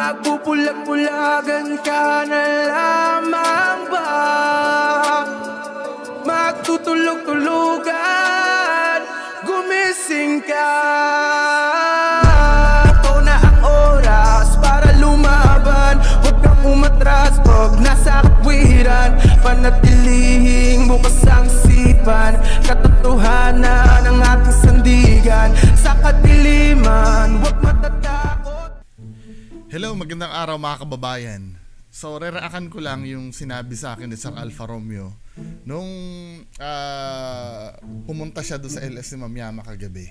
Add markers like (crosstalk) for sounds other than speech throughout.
Magpupulag-pulagan ka na lamang ba? Magtutulog-tulugan Gumising ka. Ito na ang oras para lumaban. Huwag kang umatras pag nasa katwiran Panatilihing bukas ang sipan. Katotohanan ng ating sandigan. Sa kadiliman, huwag matatakot Hello, magandang araw mga kababayan. So, reraakan ko lang yung sinabi sa akin ni Sir Alfa Romeo nung ah, pumunta siya doon sa LS ni kagabi.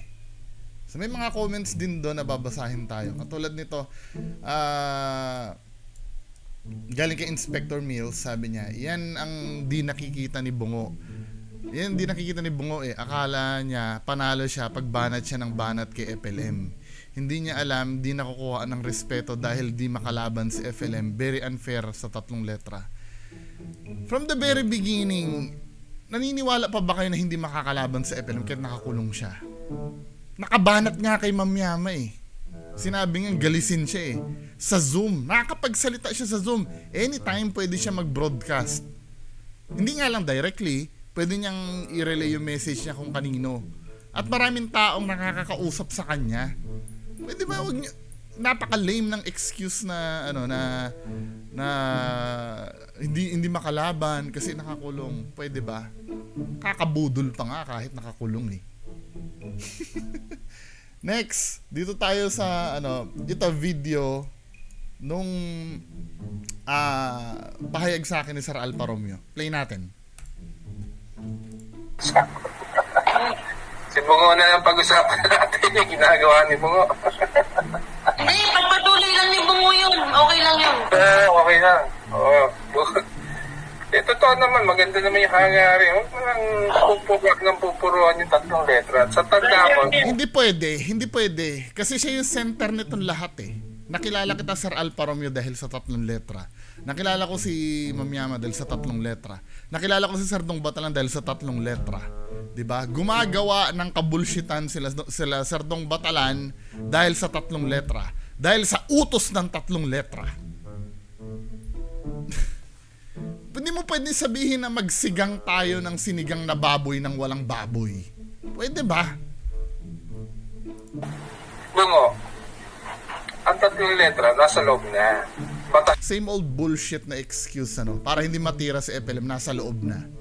So, may mga comments din doon na babasahin tayo. Katulad nito, ah, galing kay Inspector Mills, sabi niya, yan ang di nakikita ni Bungo. Yan di nakikita ni Bungo eh. Akala niya panalo siya pag banat siya ng banat kay FLM. Hindi niya alam, di nakukuha ng respeto dahil di makalaban si FLM. Very unfair sa tatlong letra. From the very beginning, naniniwala pa ba kayo na hindi makakalaban sa FLM kahit nakakulong siya? Nakabanat nga kay Ma'am Yama eh. Sinabi nga galisin siya eh. Sa Zoom. Nakakapagsalita siya sa Zoom. Anytime pwede siya mag-broadcast. Hindi nga lang directly, pwede niyang i-relay yung message niya kung kanino. At maraming taong nakakakausap sa kanya. Pwede ba wag napaka-lame ng excuse na ano na na hindi hindi makalaban kasi nakakulong. Pwede ba? Kakabudol pa nga kahit nakakulong eh. (laughs) Next, dito tayo sa ano, ito video nung ah pahayag sa akin ni Sir Alfa Romeo. Play natin. Si Bungo na lang pag-usapan (laughs) natin yung ginagawa ni Bungo. Hindi, pagpatuloy lang ni Bungo yun. Okay lang yun. Ah, okay na. Oo. (laughs) Eh, totoo naman, maganda naman yung hangarin. Huwag mo lang pupugak ng pupuruan yung tatlong letra. At sa tanda mo, Hindi pwede, hindi pwede. Kasi siya yung center nitong lahat eh. Nakilala kita Sir Alfa Romeo dahil sa tatlong letra. Nakilala ko si Ma'am Yama dahil sa tatlong letra. Nakilala ko si Sir Dong Batalan dahil sa tatlong letra. 'Di ba? Gumagawa ng kabulshitan sila sila Sir Dong Batalan dahil sa tatlong letra. Dahil sa utos ng tatlong letra. (laughs) Hindi mo pwede sabihin na magsigang tayo ng sinigang na baboy ng walang baboy. Pwede ba? Bungo, ang tatlong letra nasa loob na. Batas same old bullshit na excuse ano para hindi matira si FLM nasa loob na.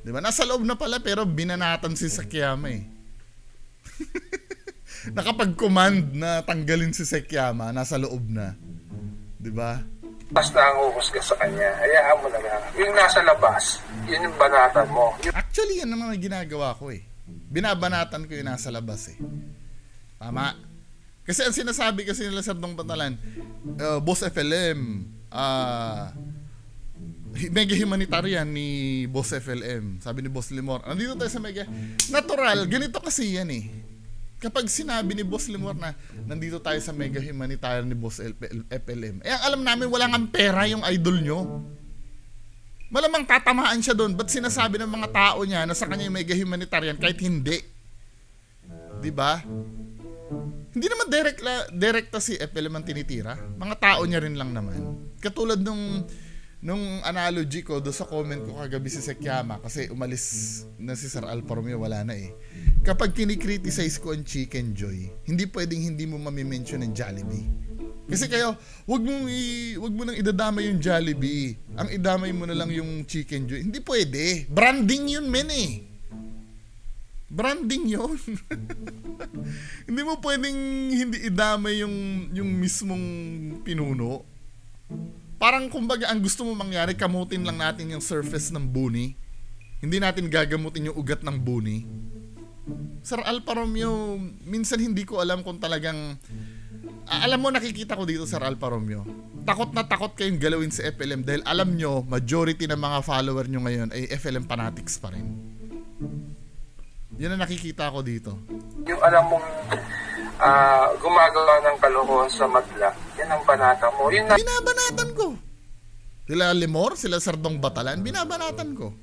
'Di ba? Nasa loob na pala pero binanatan si Sakiyama eh. (laughs) Nakapag-command na tanggalin si Sakiyama, nasa loob na. 'Di ba? na ang uhusga sa kanya. Hayaan mo na lang. Yung nasa labas, yun yung banatan mo. Yung Actually, yan naman ang ginagawa ko eh. Binabanatan ko yung nasa labas eh. Tama. Kasi ang sinasabi kasi nila sa Dong Batalan, uh, Boss FLM, ah, mega humanitarian ni Boss FLM. Sabi ni Boss Limor, nandito tayo sa mega. Natural, ganito kasi yan eh. Kapag sinabi ni Boss Limor na nandito tayo sa mega humanitarian ni Boss FLM, eh alam namin wala nga pera yung idol nyo. Malamang tatamaan siya doon. Ba't sinasabi ng mga tao niya na sa kanya yung mega humanitarian kahit hindi? 'Di ba? Hindi naman direct la, direkta si FLM ang tinitira. Mga tao niya rin lang naman. Katulad nung nung analogy ko do sa comment ko kagabi si Sekyama kasi umalis na si Sir Romeo wala na eh. Kapag kinikriticize ko ang Chicken Joy, hindi pwedeng hindi mo mamimension ng Jollibee. Kasi kayo, wag mong i, wag mo nang idadamay yung Jollibee. Ang idamay mo na lang yung Chicken Joy. Hindi pwede. Branding yun, men eh. Branding yun. (laughs) hindi mo pwedeng hindi idamay yung yung mismong pinuno. Parang kumbaga ang gusto mo mangyari, kamutin lang natin yung surface ng buni. Hindi natin gagamutin yung ugat ng buni. Sir Alfa Romeo, minsan hindi ko alam kung talagang alam mo nakikita ko dito Sir Alfa Romeo. Takot na takot kayong galawin sa FLM dahil alam nyo, majority ng mga follower nyo ngayon ay FLM fanatics pa rin. Yan ang nakikita ko dito. yung alam mong ah, gumagawa ng kalokohan sa madla, yan ang banata mo. Yun na Binabanatan ko. Sila Limor, sila Sardong Batalan, binabanatan ko.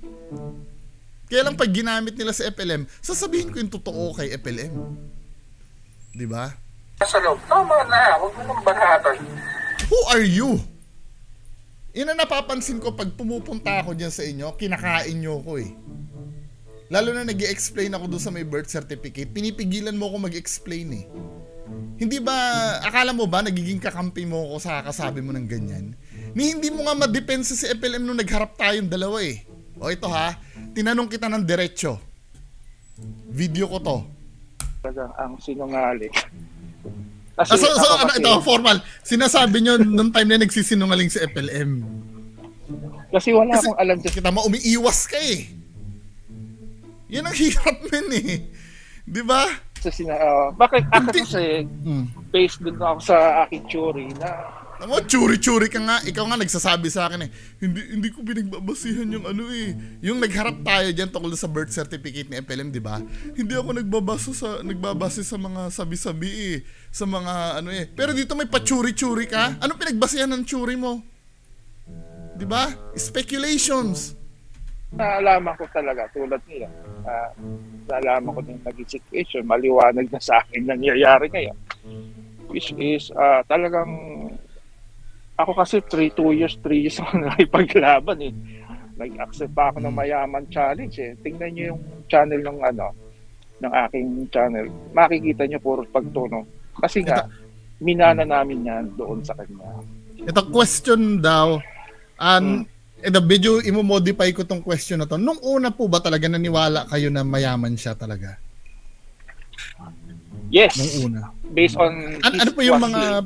Kaya lang pag ginamit nila sa FLM, sasabihin ko yung totoo kay FLM. Di ba? sa loob. Tama na, huwag mo nang banatan. Who are you? Ang napapansin ko pag pumupunta ako dyan sa inyo, kinakain nyo ko eh. Lalo na nag explain ako doon sa may birth certificate, pinipigilan mo ako mag-explain eh. Hindi ba, akala mo ba nagiging kakampi mo ako sa kasabi mo ng ganyan? Ni hindi mo nga madepensa si FLM nung nagharap tayong dalawa eh. O ito ha, tinanong kita ng diretsyo. Video ko to. ang sinungaling. Kasi Ah, so, so ano, kasi, ito, formal. Sinasabi nyo nung time na nagsisinungaling si FLM. kasi wala Kasi- akong alam dyan. Kita mo, umiiwas ka eh. Yan ang hirap men eh. Di ba? Sa sina, ah, bakit ako Hindi. kasi Hmm. based din ako sa aking theory na Mo, churi-churi ka nga. Ikaw nga nagsasabi sa akin eh. Hindi, hindi ko pinagbabasihan yung ano eh. Yung nagharap tayo dyan tungkol sa birth certificate ni FLM, di ba? Hindi ako nagbabasa sa, nagbabase sa mga sabi-sabi eh. Sa mga ano eh. Pero dito may pachuri-churi ka. Ano pinagbasihan ng churi mo? Di ba? Speculations. Naalaman ko talaga tulad nila. Uh, naalaman ko din naging situation, maliwanag na sa akin nangyayari ngayon. Which is ah, talagang ako kasi 3, 2 years, 3 years (laughs) ako nakipaglaban eh. Nag-accept pa ako ng mayaman challenge eh. Tingnan nyo yung channel ng ano, ng aking channel. Makikita nyo puro pagtuno. Kasi nga, minana namin yan doon sa kanya. Ito question daw. An ito medyo imo-modify ko tong question na to. Nung una po ba talaga naniwala kayo na mayaman siya talaga? Yes! Nung una. Based on An- ano po yung mga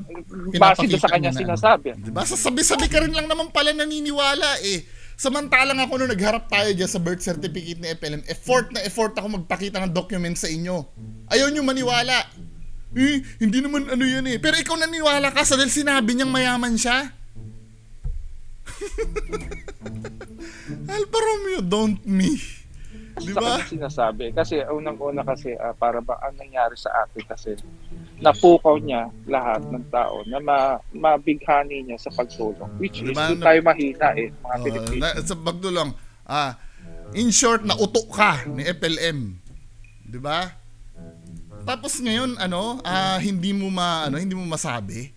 base sa kanya na ano? sinasabi. Di ba? Sasabi-sabi ka rin lang naman pala naniniwala eh. Samantalang ako nung nagharap tayo dyan sa birth certificate ni FLM, effort na effort ako magpakita ng document sa inyo. Ayaw nyo maniwala. Eh, hindi naman ano yan eh. Pero ikaw naniwala ka sa dahil sinabi niyang mayaman siya. (laughs) Alfa Romeo, don't me. Di ba? sinasabi. Kasi unang-una kasi ah, para ba ang nangyari sa atin kasi napukaw niya lahat ng tao na ma mabighani niya sa pagtulong. Which is, Diba, doon no- tayo mahina eh, mga Oh, Pilipino. na, sa pagdulong, ah, in short, na utok ka ni FLM. 'Di ba? Tapos ngayon, ano, ah, hindi mo ma ano, hindi mo masabi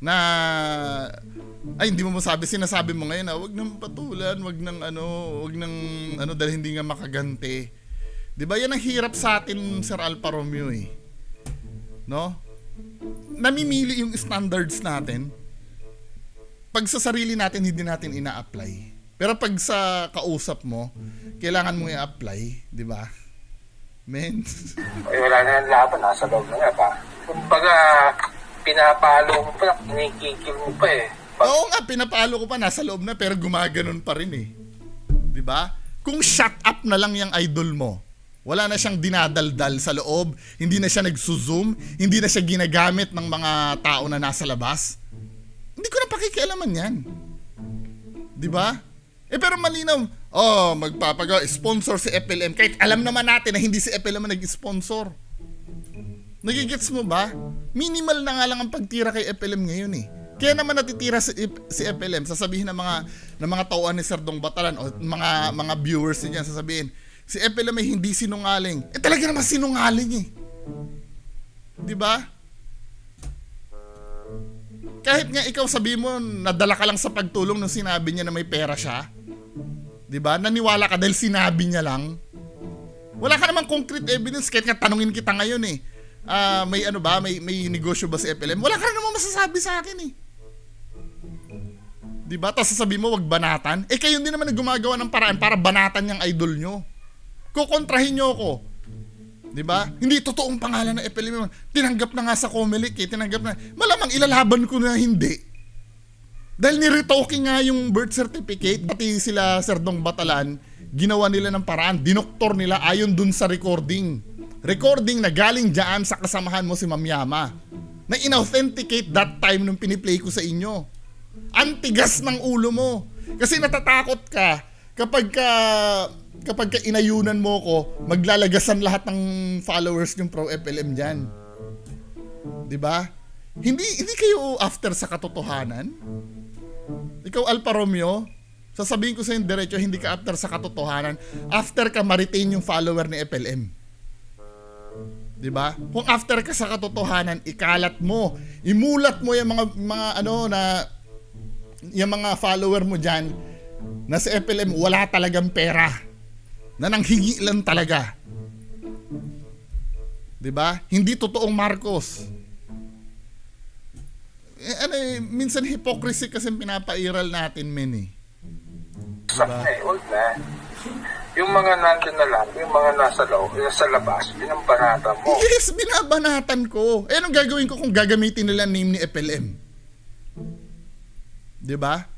na ay hindi mo masabi sinasabi mo ngayon na wag nang patulan, wag nang ano, wag nang ano dahil hindi nga makaganti. 'Di ba? Yan ang hirap sa atin Sir Alfa Romeo eh. No? Namimili yung standards natin pag sa sarili natin hindi natin ina-apply. Pero pag sa kausap mo, kailangan mo i-apply, di ba? Men. Ay, wala na laban, nasa loob na pa. Kumbaga, pinapalo mo pa, kinikikil mo pa eh. Pag, Oo nga, pinapalo ko pa, nasa loob na, pero gumaganon pa rin eh. Ba? Kung shut up na lang yung idol mo, wala na siyang dinadaldal sa loob, hindi na siya nagsuzoom, hindi na siya ginagamit ng mga tao na nasa labas, hindi ko na pakikialaman yan. Di ba? Eh pero malinaw, oh, magpapaga, sponsor si FLM. Kahit alam naman natin na hindi si FLM nag-sponsor. Nagigets mo ba? Minimal na nga lang ang pagtira kay FLM ngayon eh. Kaya naman natitira si, si FLM, sasabihin ng mga ng mga tauhan ni Sir Dong Batalan o mga mga viewers niya sasabihin, si FLM ay hindi sinungaling. Eh talaga naman sinungaling eh. 'Di ba? Kahit nga ikaw sabi mo nadala ka lang sa pagtulong nung sinabi niya na may pera siya. 'Di ba? Naniwala ka dahil sinabi niya lang. Wala ka namang concrete evidence kahit nga tanungin kita ngayon eh. Ah, may ano ba, may may negosyo ba si FLM? Wala ka namang masasabi sa akin eh. 'Di ba? Tapos sasabihin mo wag banatan. Eh kayo din naman ang gumagawa ng paraan para banatan yung idol nyo. Kukontrahin nyo ako. 'Di ba? Hindi totoong pangalan ng FLM. Tinanggap na nga sa Comelec eh, tinanggap na. Malamang ilalaban ko na hindi. Dahil niretoke nga yung birth certificate, pati sila Sir Dong Batalan, ginawa nila ng paraan, dinoktor nila ayon dun sa recording. Recording na galing dyan sa kasamahan mo si Ma'am Yama. Na inauthenticate that time nung piniplay ko sa inyo. Antigas ng ulo mo. Kasi natatakot ka kapag ka kapag ka inayunan mo ko, maglalagasan lahat ng followers yung Pro FLM diyan. 'Di ba? Hindi hindi kayo after sa katotohanan? Ikaw Alfa Romeo, sasabihin ko sa yung diretso, hindi ka after sa katotohanan. After ka ma-retain yung follower ni FLM. 'Di ba? Kung after ka sa katotohanan, ikalat mo, imulat mo yung mga mga ano na yung mga follower mo dyan, na sa FLM, wala talagang pera. Na nanghingi lang talaga. 'Di ba? Hindi totoong Marcos. Eh, ano eh, minsan hypocrisy kasi pinapairal natin, men eh. Sak eh. Yung mga nandun na lang, yung mga nasa loob, nasa labas, yun ang banata mo. Yes, binabanatan ko. Eh, anong gagawin ko kung gagamitin nila name ni FLM? 'Di ba?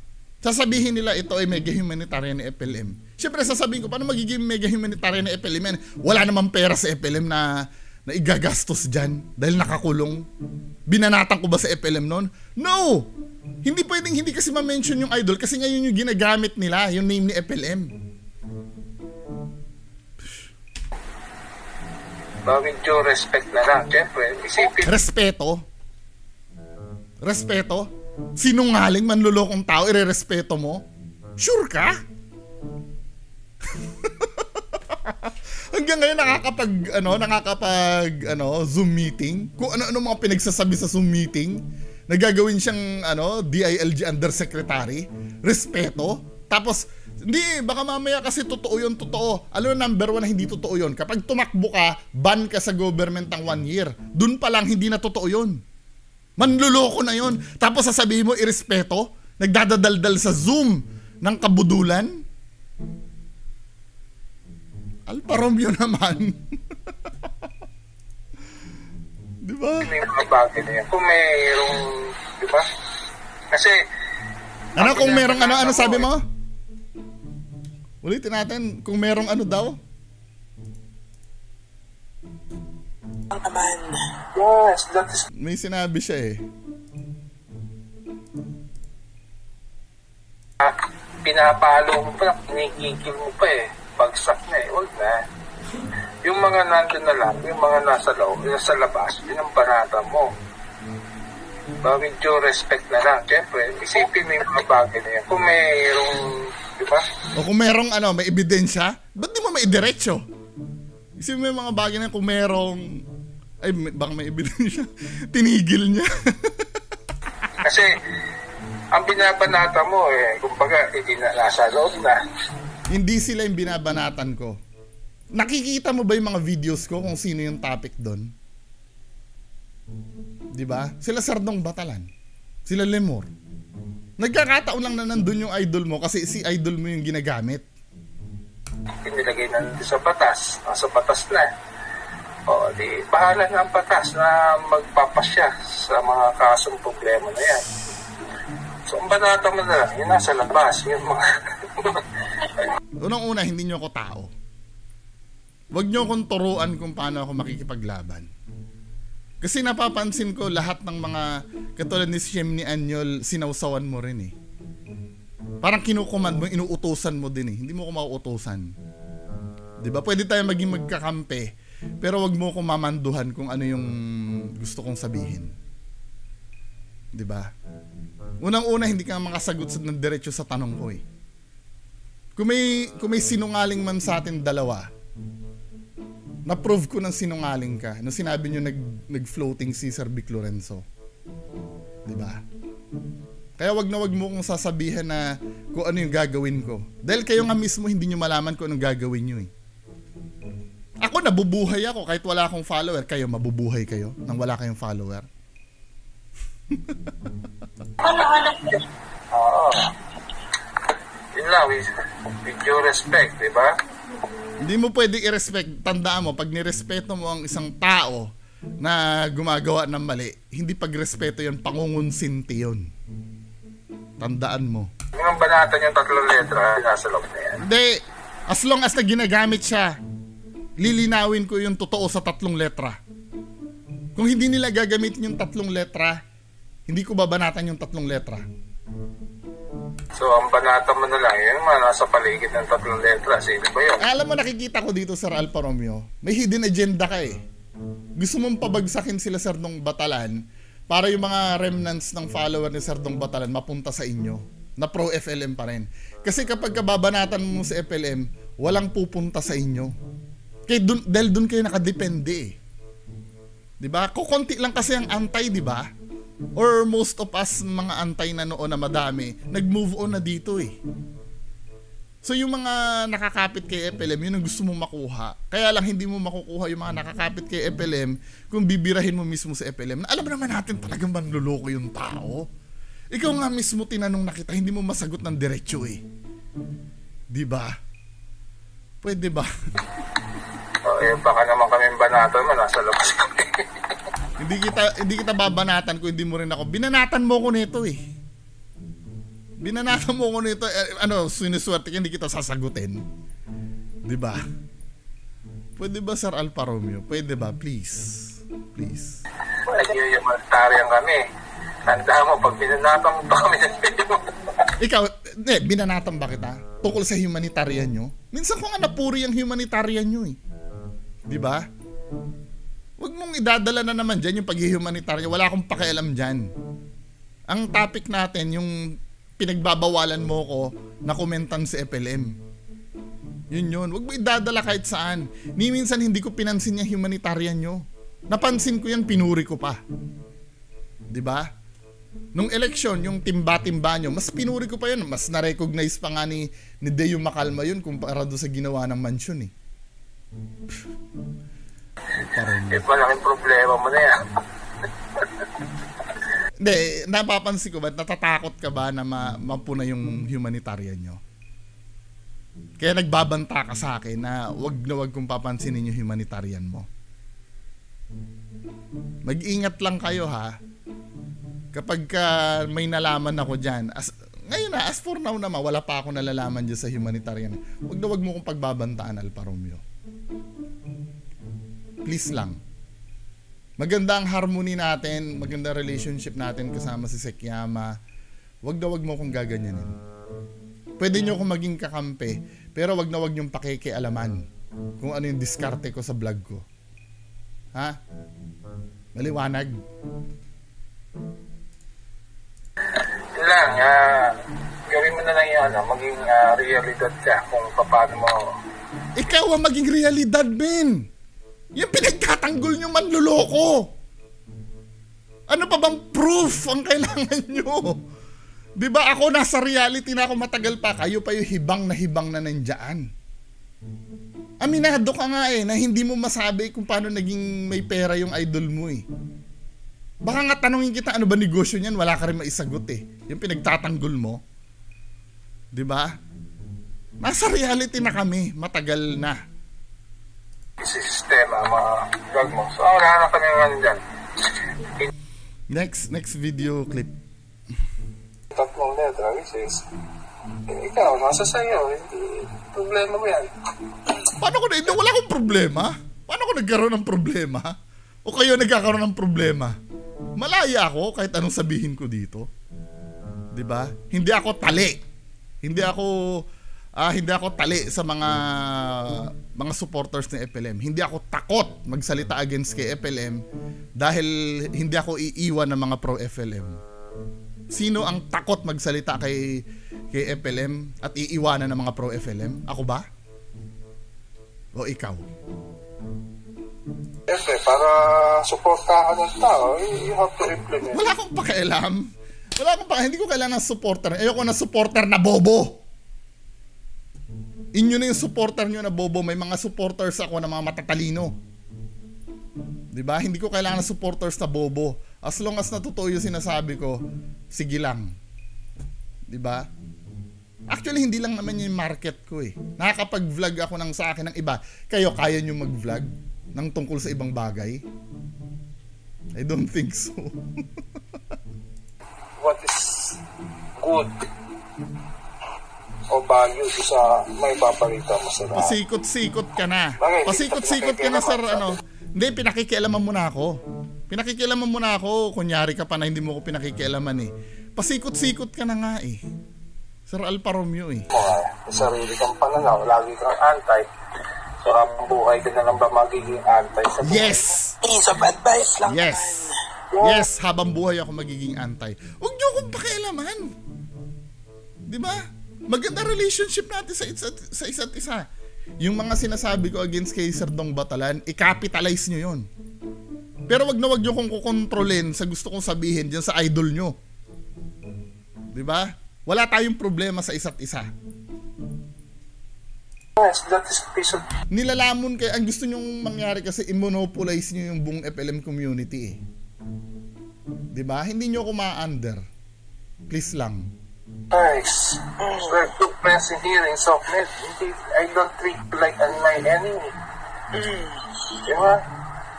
Sasabihin nila ito ay mega humanitarian ni FLM. Siyempre sasabihin ko, paano magiging mega humanitarian ni FLM? Wala namang pera sa FLM na, na igagastos dyan dahil nakakulong. Binanatan ko ba sa FLM noon? No! Hindi pwedeng hindi kasi ma-mention yung idol kasi ngayon yung ginagamit nila, yung name ni FLM. Bawin due respect na lang. Siyempre, isipin Respeto. Respeto? Sinungaling manlulokong tao, irerespeto mo? Sure ka? (laughs) Hanggang ngayon nakakapag ano, nakakapag ano, Zoom meeting. Kung ano-ano mga pinagsasabi sa Zoom meeting, nagagawin siyang ano, DILG undersecretary. Respeto. Tapos hindi, baka mamaya kasi totoo yun, totoo. Alam mo, number one na hindi totoo yun. Kapag tumakbo ka, ban ka sa government ng one year. Dun pa lang, hindi na totoo yun. Manluloko na yon. Tapos sasabihin mo, irespeto? Nagdadadaldal sa Zoom ng kabudulan? Alfa Romeo naman. (laughs) Di ba? mo yung mga bagay na yan. Kung mayroong, di ba? Kasi, Ano kung merong ano, ano sabi mo? Ulitin natin, kung merong ano daw? yes, that is May sinabi siya eh. ah, pinapalo mo pa, kinikikil mo pa eh. Bagsak na eh, old na. Yung mga nandun na lang, yung mga nasa loob, yung nasa labas, yun ang banata mo. Bawin due respect na lang. Siyempre, isipin mo yung mga bagay na yan. Kung mayroong, di ba? O kung merong ano, may ebidensya, ba't di mo maidiretso? Mo yung mga bagay na kung merong, ay may- baka may ebidensya, (laughs) tinigil niya. (laughs) Kasi, ang binabanata mo eh, kumbaga, hindi na nasa loob na. Hindi sila yung binabanatan ko. Nakikita mo ba yung mga videos ko kung sino yung topic doon? 'Di ba? Sila Sardong Batalan. Sila Lemur. Nagkakataon lang na nandun yung idol mo kasi si idol mo yung ginagamit. Inilagay na nandun sa batas. Nasa batas na. O, di, bahala na ang batas na magpapasya sa mga kasong problema na yan. So, ang banata mo na lang, yun nasa labas. Yung mga... (laughs) Unang-una, hindi nyo ako tao. Huwag nyo akong turuan kung paano ako makikipaglaban. Kasi napapansin ko lahat ng mga katulad ni Shem ni Anyol, sinawsawan mo rin eh. Parang kinukumand mo, inuutosan mo din eh. Hindi mo ko mauutosan. 'Di ba? Pwede tayo maging magkakampi, pero wag mo ko mamanduhan kung ano yung gusto kong sabihin. 'Di ba? Unang-una hindi ka makasagot sa ng diretso sa tanong ko eh. Kung may, kung may sinungaling man sa atin dalawa, na-prove ko ng sinungaling ka nung sinabi nyo nag, nag-floating si Sir Vic Lorenzo. Ba? Kaya wag na wag mo kong sasabihin na kung ano yung gagawin ko. Dahil kayo nga mismo hindi nyo malaman kung anong gagawin nyo eh. Ako nabubuhay ako kahit wala akong follower. Kayo mabubuhay kayo nang wala kayong follower. Ano, (laughs) ano? Oo. Yun lang, with, with due respect, di ba? Hindi mo pwede i-respect. Tandaan mo, pag nirespeto mo ang isang tao na gumagawa ng mali, hindi pagrespeto yun, pangungunsinti yun. Tandaan mo. Yung ang banata niyang tatlong letra, nasa loob na yan. Hindi, as long as na ginagamit siya, lilinawin ko yung totoo sa tatlong letra. Kung hindi nila gagamitin yung tatlong letra, hindi ko babanatan yung tatlong letra. So, ang banata mo na lang, yun mga nasa paligid ng tatlong letra. Sino ba yun? Alam mo, nakikita ko dito, Sir Alfa Romeo, may hidden agenda ka eh. Gusto mong pabagsakin sila, Sir Dong Batalan, para yung mga remnants ng follower ni Sir Dong Batalan mapunta sa inyo, na pro FLM pa rin. Kasi kapag kababanatan mo sa FLM, walang pupunta sa inyo. Kaya dun, dahil dun kayo nakadepende eh. 'Di ba? Kukunti lang kasi ang antay, 'di ba? Or most of us mga antay na noon na madami, nag-move on na dito eh. So yung mga nakakapit kay FLM, yun ang gusto mo makuha. Kaya lang hindi mo makukuha yung mga nakakapit kay FLM kung bibirahin mo mismo sa FLM. Alam naman natin talagang manluloko yung tao. Ikaw nga mismo tinanong na kita, hindi mo masagot ng diretsyo eh. Di ba? Pwede ba? (laughs) O, eh, baka naman kami banatan mo, nasa labas kami. Hindi kita hindi kita babanatan kung hindi mo rin ako. Binanatan mo ko nito eh. Binanatan mo ko nito, eh, ano, siniswerte ka, hindi kita sasagutin. 'Di ba? Pwede ba Sir Alfa Romeo? Pwede ba? Please. Please. Nag-humanitarian kami. Tanda mo, pag binanatan mo pa kami ng Ikaw, eh, binanatan ba kita? Tungkol sa humanitarian nyo? Minsan ko nga napuri ang humanitarian nyo eh. Di ba? Huwag mong idadala na naman dyan yung pag-humanitarian. Wala akong pakialam dyan. Ang topic natin, yung pinagbabawalan mo ko na komentan sa FLM. Yun yun. Huwag mo idadala kahit saan. Ni minsan hindi ko pinansin yung humanitarian nyo. Napansin ko yan, pinuri ko pa. ba? Nung election, yung timba-timba nyo, mas pinuri ko pa yun. Mas na-recognize pa nga ni, ni Deo Macalma yun kumpara doon sa ginawa ng mansyon eh. Eh, malaking problema mo na yan. Hindi, napapansin ko ba, natatakot ka ba na ma- mapuna yung humanitarian nyo? Kaya nagbabanta ka sa akin na wag na wag kong papansinin yung humanitarian mo. Mag-ingat lang kayo ha. Kapag ka may nalaman ako dyan, as, ngayon na, as for now naman, wala pa ako nalalaman dyan sa humanitarian. Wag na wag mo kong pagbabantaan, Alfa Romeo. Please lang. Maganda ang harmony natin, maganda relationship natin kasama si Sekyama. Wag na wag mo kong gaganyanin. Pwede nyo akong maging kakampi, pero wag na wag yung pakikialaman kung ano yung diskarte ko sa vlog ko. Ha? Maliwanag. Lang, ah, gawin mo na lang yung ano, maging ah, realidad ka kung paano mo Ikaw ang maging realidad, men. Yung pinagtatanggol nyo manluloko. Ano pa bang proof ang kailangan (laughs) nyo? Di ba ako nasa reality na ako matagal pa, kayo pa yung hibang na hibang na nandyan. Aminado ka nga eh, na hindi mo masabi kung paano naging may pera yung idol mo eh. Baka nga tanongin kita, ano ba negosyo niyan? Wala ka rin maisagot eh. Yung pinagtatanggol mo. Di ba? Nasa reality na kami, matagal na. Sistema, mga vlog mo. So, wala na kami ngayon dyan. Next, next video clip. Tatlong letra, which is, eh, ikaw, nasa sa'yo, hindi, problema mo yan. Paano ko na, hindi, wala akong problema. Paano ko nagkaroon ng problema? O kayo nagkakaroon ng problema? Malaya ako kahit anong sabihin ko dito. 'Di ba? Hindi ako tali. Hindi ako ah hindi ako tali sa mga mga supporters ng FLM. Hindi ako takot magsalita against kay FLM dahil hindi ako iiwan ng mga pro FLM. Sino ang takot magsalita kay kay FLM at iiwanan ng mga pro FLM? Ako ba? O ikaw? Siyempre, para suportahan ng tao, eh, you have to implement. Wala akong pakialam. Wala akong pakialam. Hindi ko kailangan ng supporter. Ayoko na supporter na bobo. Inyo na yung supporter nyo na bobo. May mga supporters ako na mga matatalino. ba? Hindi ko kailangan ng supporters na bobo. As long as natutuo yung sinasabi ko, sige lang. ba? Actually, hindi lang naman yung market ko eh. Nakakapag-vlog ako ng sa akin ng iba. Kayo, kaya nyo mag-vlog ng tungkol sa ibang bagay? I don't think so. (laughs) What is good o value doon sa may paparita mo sa lahat. Pasikot-sikot ka na. Bakit? Pasikot-sikot ka na, sir. Ano? Hindi, pinakikialaman mo na ako. Pinakikialaman mo na ako. Kunyari ka pa na hindi mo ko pinakikialaman eh. Pasikot-sikot ka na nga eh. Sir Alfa Romeo eh. sa sarili kang pananaw, lagi kang antay. So, habang buhay ka na lang ba magiging antay sa buhay? Yes! Piece of advice lang. Yes! Yes, habang buhay ako magiging antay. Huwag niyo akong pakialaman. Di ba? Maganda relationship natin sa isa't, sa isa't isa. Yung mga sinasabi ko against kay Sir Dong Batalan, i-capitalize nyo yun. Pero wag na wag nyo kong kukontrolin sa gusto kong sabihin dyan sa idol nyo. Di ba? Wala tayong problema sa isa't isa. Yes, that is piece of Nilalamon kayo, ang gusto nyong mangyari kasi i-monopolize nyo yung buong FLM community eh. 'Di ba? Hindi nyo ako ma-under. Please lang. Nice. So, I took in Softnet. Hindi, I don't treat you like an my enemy. Di ba?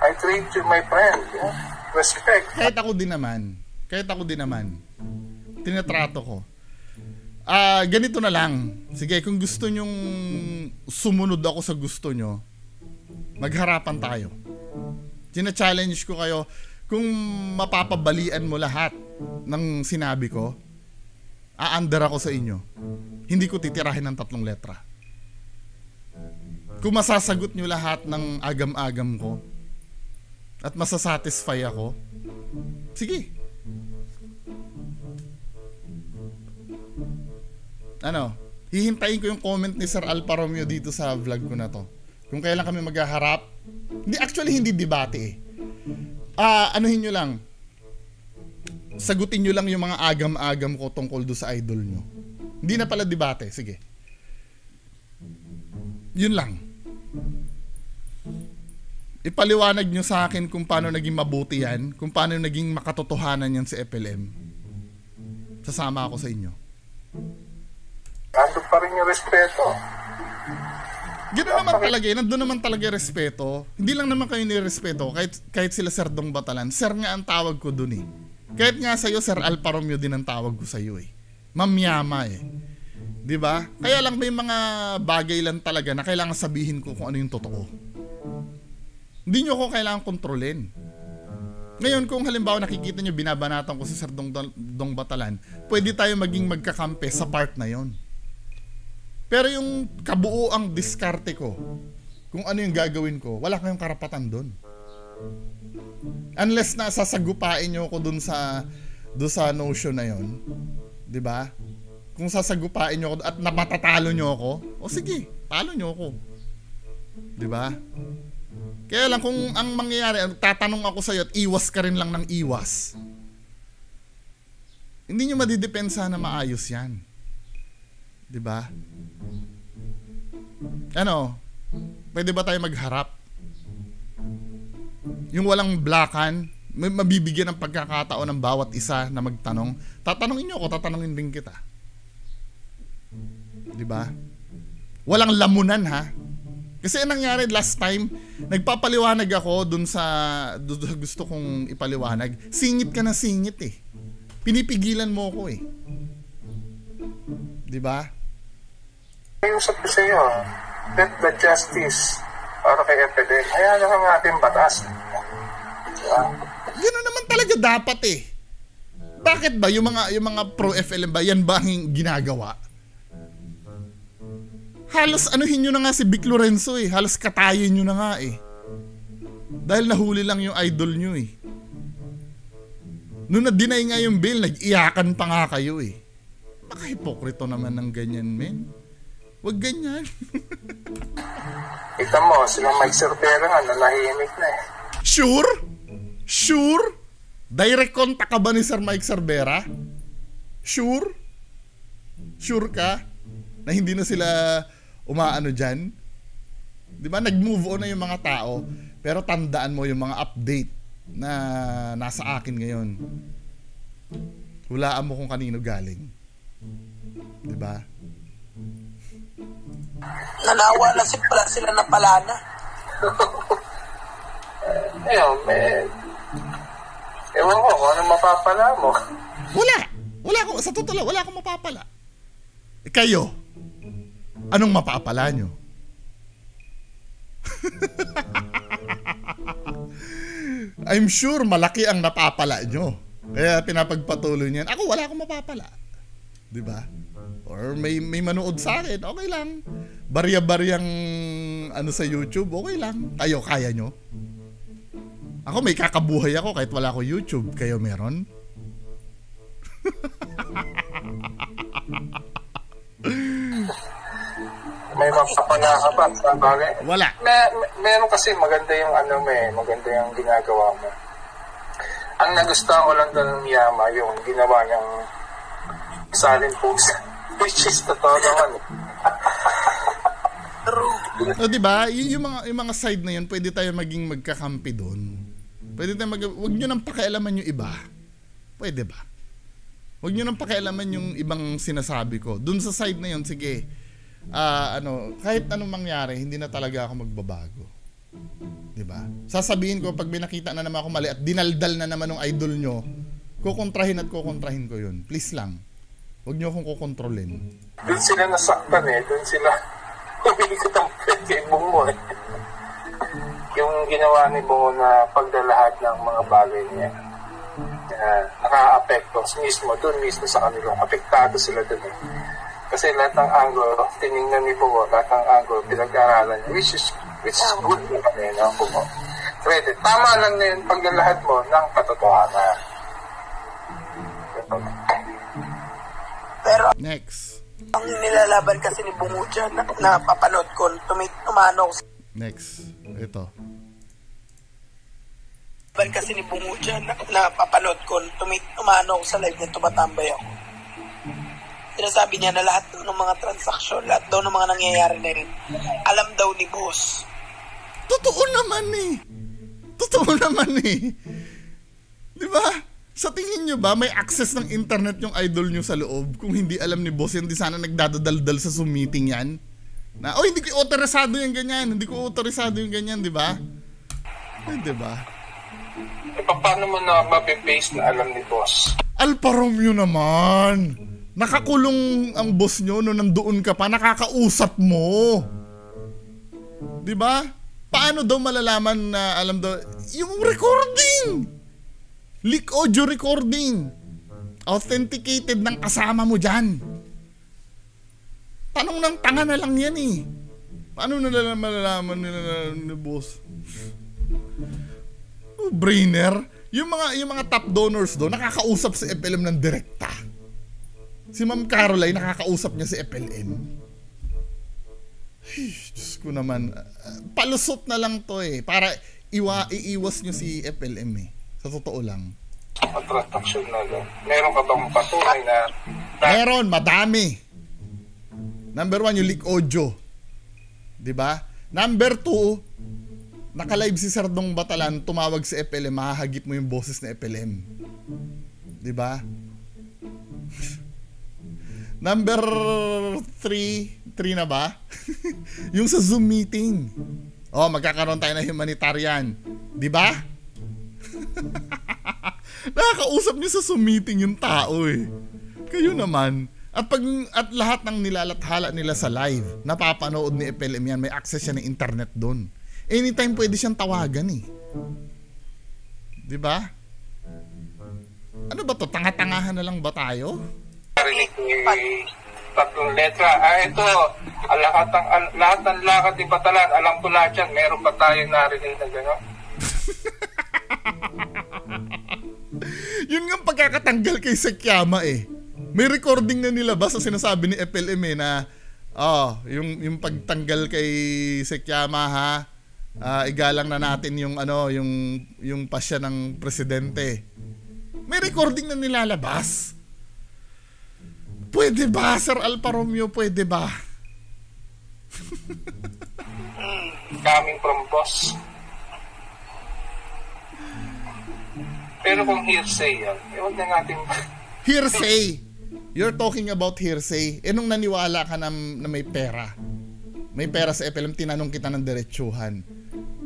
I treat you my friend. Yeah? Respect. Kahit ako din naman, kahit ako din naman, tinatrato ko. Ah, ganito na lang. Sige, kung gusto nyong sumunod ako sa gusto nyo, magharapan tayo. Gina-challenge ko kayo, kung mapapabalian mo lahat ng sinabi ko, aandar ako sa inyo. Hindi ko titirahin ng tatlong letra. Kung masasagot nyo lahat ng agam-agam ko, at masasatisfy ako, sige. Ano, hihintayin ko yung comment ni Sir Alpa Romeo dito sa vlog ko na to. Kung kailan kami maghaharap. Hindi, actually, hindi debate eh. Ah, anuhin nyo lang. Sagutin nyo lang yung mga agam-agam ko tungkol do sa idol nyo. Hindi na pala debate. Sige. Yun lang. Ipaliwanag nyo sa akin kung paano naging mabuti yan, kung paano naging makatotohanan yan si FLM. Sasama ako sa inyo. Ando pa rin yung respeto. Ganoon naman talaga eh. Nandun naman talaga yung respeto. Hindi lang naman kayo nirespeto. Kahit, kahit sila Sir Dong Batalan. Sir nga ang tawag ko dun eh. Kahit nga sa'yo, Sir Alpa Romeo din ang tawag ko sa'yo eh. Mamyama eh. 'Di ba? Kaya lang may mga bagay lang talaga na kailangan sabihin ko kung ano yung totoo. Hindi nyo ko kailangan kontrolin. Ngayon, kung halimbawa nakikita nyo binabanatan ko si Sir Dong, Dong Batalan, pwede tayo maging magkakampe sa part na yon. Pero yung kabuoang diskarte ko, kung ano yung gagawin ko, wala kayong karapatan doon. Unless na sasagupain nyo ako dun sa dun sa notion na yon, 'di ba? Kung sasagupain nyo ako at napatatalo nyo ako, o sige, talo nyo ako. 'Di ba? Kaya lang kung ang mangyayari, ang tatanong ako sa iyo at iwas ka rin lang ng iwas. Hindi nyo madidepensa na maayos 'yan. 'Di ba? Ano? Pwede ba tayo magharap? Yung walang blackan, may mabibigyan ng pagkakataon ng bawat isa na magtanong. Tatanungin niyo ako, tatanungin din kita. 'Di ba? Walang lamunan ha. Kasi ang nangyari last time, nagpapaliwanag ako dun sa, dun sa gusto kong ipaliwanag. Singit ka na singit eh. Pinipigilan mo ako eh. 'Di ba? Iusap ko sa iyo, let the justice para kay FPD, hayaan na lang ating batas. Diba? Gano'n naman talaga dapat eh. Bakit ba yung mga yung mga pro FLM ba yan ba ang ginagawa? Halos anuhin nyo na nga si Vic Lorenzo eh. Halos katayin nyo na nga eh. Dahil nahuli lang yung idol nyo eh. Nung na-deny nga yung bill, nag-iyakan pa nga kayo eh. Baka hipokrito naman ng ganyan, men. Huwag ganyan. Kita mo, sila Mike Cervera nga, nanahimik na eh. Sure? Sure? Direct contact ka ba ni Sir Mike Cervera? Sure? Sure ka? Na hindi na sila umaano dyan? Di ba? Nag-move on na yung mga tao. Pero tandaan mo yung mga update na nasa akin ngayon. Hulaan mo kung kanino galing. Di ba? Nanawa na si pala sila na pala na. (laughs) Ayun, eh, ewan ko kung ano mapapala mo. Wala! Wala akong, sa totoo lang, wala akong mapapala. Eh, Kayo, anong mapapala nyo? (laughs) I'm sure malaki ang napapala nyo. Kaya pinapagpatuloy niyan. Ako wala akong mapapala. 'Di ba? Or may may manood sa akin, okay lang. Barya-baryang ano sa YouTube, okay lang. Kayo kaya nyo? Ako may kakabuhay ako kahit wala ako YouTube. Kayo meron? (laughs) May ba sa bagay? Wala. May, may, meron kasi maganda yung ano may, maganda yung ginagawa mo. Ang nagustuhan ko lang doon ng Miyama, yung ginawa niyang salin post. Which is totoo naman. eh. O di ba? Y- yung mga yung mga side na yun, pwede tayo maging magkakampi doon. Pwede tayo mag wag niyo nang pakialaman yung iba. Pwede ba? Wag niyo nang pakialaman yung ibang sinasabi ko. Doon sa side na yun, sige. Ah, ano, kahit anong mangyari, hindi na talaga ako magbabago. 'Di ba? Sasabihin ko pag may nakita na naman ako mali at dinaldal na naman ng idol nyo, kukontrahin at kukontrahin ko 'yun. Please lang. Huwag niyo akong kukontrolin. Doon sila nasaktan eh. Doon sila (laughs) umilikot ang pwede Bungo eh. Yung ginawa ni Bungo na pagdalahat ng mga bagay niya na nakaka-apekto mismo, doon mismo sa kanila. Apektado sila doon eh. Kasi lahat ng angle, tiningnan ni Bungo, lahat ng angle, pinag-aralan niya, which is, which is good naman eh, no, Bungo. Credit. Tama lang na yun pagdalahat mo ng katotohanan. Pero Next. ang nilalaban kasi ni Bungo dyan, na, napapanood ko, tumi, tumanaw sa Next. Ito. laban kasi ni Bungo dyan, na, napapanood ko, tumi, tumanaw sa live niya, tumatambay ako. Sinasabi niya na lahat ng mga transaksyon, lahat daw ng mga nangyayari na rin, alam daw ni boss. Totoo naman eh. Totoo naman eh. Di ba? Sa tingin nyo ba, may access ng internet yung idol nyo sa loob? Kung hindi alam ni boss, hindi sana nagdadaldal sa Zoom meeting yan. Na, oh, hindi ko autorisado yung ganyan. Hindi ko autorisado yung ganyan, di ba? Eh, di ba? E paano mo na mabibase na alam ni boss? Alfa Romeo naman. Nakakulong ang boss nyo no nandoon ka pa, nakakausap mo. 'Di ba? Paano daw malalaman na alam daw yung recording? Leak audio recording. Authenticated ng kasama mo diyan. Tanong ng tanga na lang yan eh. Paano nila malalaman nila ni boss? Oh, brainer. Yung mga yung mga top donors do nakakausap si FLM ng direkta. Si Ma'am Caroline nakakausap niya si FLM. Ay, Diyos ko naman. Ah, palusot na lang to eh. Para iwa, iiwas niyo si FLM eh. Sa totoo lang. Ang transaksyon na lang. Meron ka bang patunay na Meron, madami. Number one, yung leak audio. 'Di ba? Number two, naka-live si Sardong Batalan, tumawag si FLM, mahahagip mo yung boses ni FLM. 'Di ba? (laughs) Number 3, 3 na ba? (laughs) yung sa Zoom meeting. Oh, magkakaroon tayo ng humanitarian. 'Di ba? (laughs) Nakakausap niyo sa Zoom meeting yung tao eh. Kayo naman. At pag at lahat ng nilalathala nila sa live, napapanood ni FLM yan, may access siya ng internet doon. Anytime pwede siyang tawagan eh. 'Di ba? Ano ba to? Tanga-tangahan na lang ba tayo? narinig ni tatlong letra? Ah, ito, ah, lahat ng, ah, lahat ng lakad ni Batalan, alam ko lahat yan. Meron pa tayong narinig na gano'n? (laughs) (laughs) Yun nga ang pagkakatanggal kay Sekyama eh. May recording na nilabas sa sinasabi ni FLM eh na oh, yung yung pagtanggal kay Sekyama ha. ah, igalang na natin yung ano, yung yung pasya ng presidente. May recording na nilalabas. Pwede ba, Sir Alfa Romeo? Pwede ba? (laughs) Coming from boss. Pero kung hearsay yan, eh, huwag na natin... (laughs) Hearsay. You're talking about hearsay. Eh nung naniwala ka na, na may pera. May pera sa FLM, tinanong kita ng diretsuhan.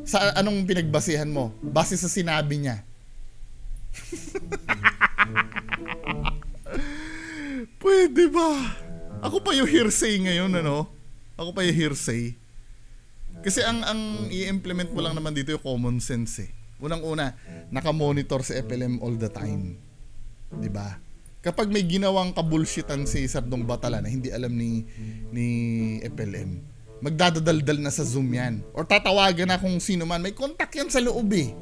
Sa anong pinagbasihan mo? Base sa sinabi niya. (laughs) Pwede ba? Ako pa yung hearsay ngayon, ano? Ako pa yung hearsay. Kasi ang ang i-implement mo lang naman dito yung common sense eh. Unang-una, naka-monitor sa FLM all the time. 'Di ba? Kapag may ginawang kabulshitan si Sardong Batala na hindi alam ni ni FLM, magdadadaldal na sa Zoom yan. Or tatawagan na kung sino man. May contact yan sa loob eh.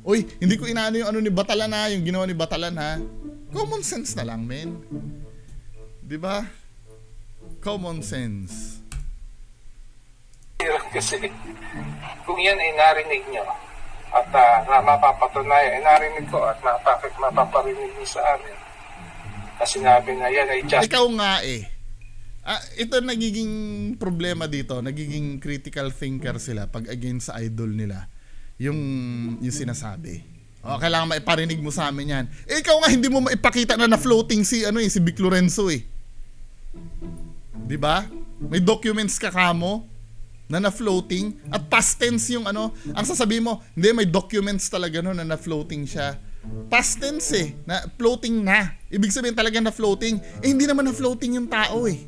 Uy, hindi ko inaano yung ano ni Batalan ha, yung ginawa ni Batalan ha. Common sense na lang, men. 'Di ba? Common sense. Kasi kung yan ay narinig nyo, at ah, na mapapatunayan. Eh, narinig ko at mapapag, mapaparinig mo sa amin. Kasi sinabi na yan ay just Ikaw nga eh. Ah, ito nagiging problema dito, nagiging critical thinker sila pag against sa idol nila. Yung yung sinasabi. O, kailangan maiparinig mo sa amin yan. Eh, ikaw nga hindi mo maipakita na na-floating si ano eh, si Vic Lorenzo eh. 'Di ba? May documents ka kamo na na-floating at past tense yung ano, ang sasabihin mo, hindi may documents talaga no na na-floating siya. Past tense eh, na floating na. Ibig sabihin talaga na floating. Eh hindi naman na floating yung tao eh.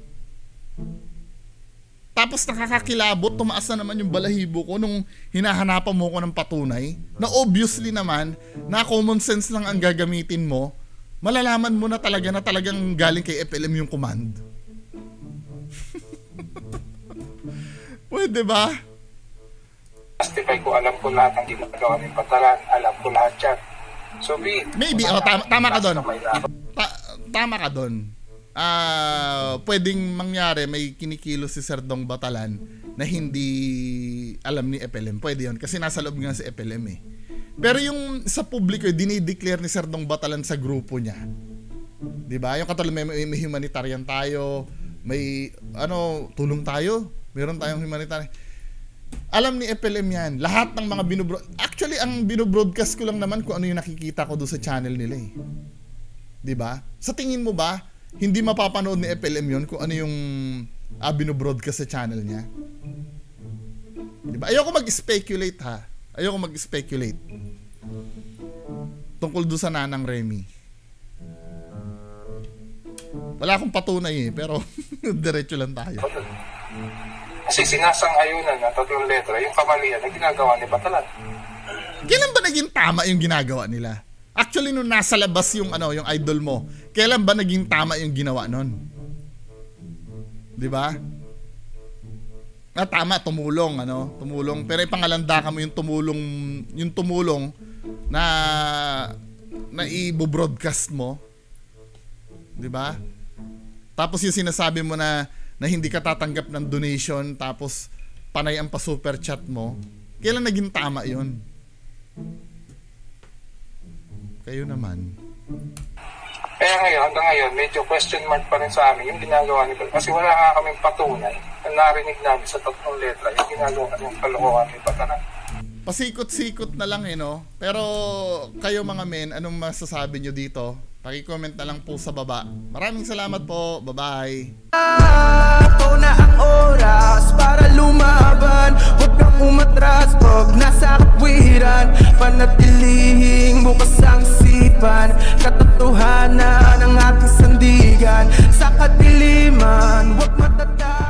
Tapos nakakakilabot, tumaas na naman yung balahibo ko nung hinahanapan mo ko ng patunay na obviously naman na common sense lang ang gagamitin mo, malalaman mo na talaga na talagang galing kay FLM yung command. Pwede ba? justify ko. Alam ko lahat ang ginagawa ng patalan. Alam ko lahat yan. So be. Maybe, oh, tama, tama ka doon. Ta- tama ka doon. Ah, pwedeng mangyari may kinikilo si Sir Dong Batalan na hindi alam ni FLM. Pwede 'yon kasi nasa loob nga si FLM eh. Pero yung sa publiko, eh, dinideclare ni Sir Dong Batalan sa grupo niya. 'Di ba? Yung katulad may, may humanitarian tayo, may ano, tulong tayo. Meron tayong humanitarian. Alam ni FLM yan. Lahat ng mga binubro... Actually, ang binobroadcast ko lang naman kung ano yung nakikita ko doon sa channel nila eh. ba? Sa tingin mo ba, hindi mapapanood ni FLM yon kung ano yung ah, binobroadcast sa channel niya? 'Di ba? Ayoko mag-speculate ha. Ayoko mag-speculate. Tungkol doon sa nanang Remy. Wala akong patunay eh, pero (laughs) diretso lang tayo. Kasi sinasang-ayunan na tatlong letra yung kamalian na ginagawa ni Batalan. Kailan ba naging tama yung ginagawa nila? Actually, nung nasa labas yung ano, yung idol mo, kailan ba naging tama yung ginawa nun? 'Di ba? Na tama tumulong ano, tumulong pero ipangalanda ka mo yung tumulong yung tumulong na na i-broadcast mo. 'Di ba? Tapos yung sinasabi mo na na hindi ka tatanggap ng donation tapos panay ang pa super chat mo. Kailan naging tama 'yon? Kayo naman. Kaya ngayon, hanggang ngayon, medyo question mark pa rin sa amin yung ginagawa ni. Kasi wala nga kaming patunay na narinig namin sa tatlong letra yung ginagawa ng kalokohan ni Batalan. Pasikot-sikot na lang eh, no? Pero kayo mga men, anong masasabi nyo dito? Pakicomment na lang po sa baba. Maraming salamat po. Bye-bye. Ito na ang oras para lumaban Huwag kang umatras pag nasa katwiran Panatilihing bukas ang sipan Katotohanan ang ating sandigan Sa katiliman, huwag matatapos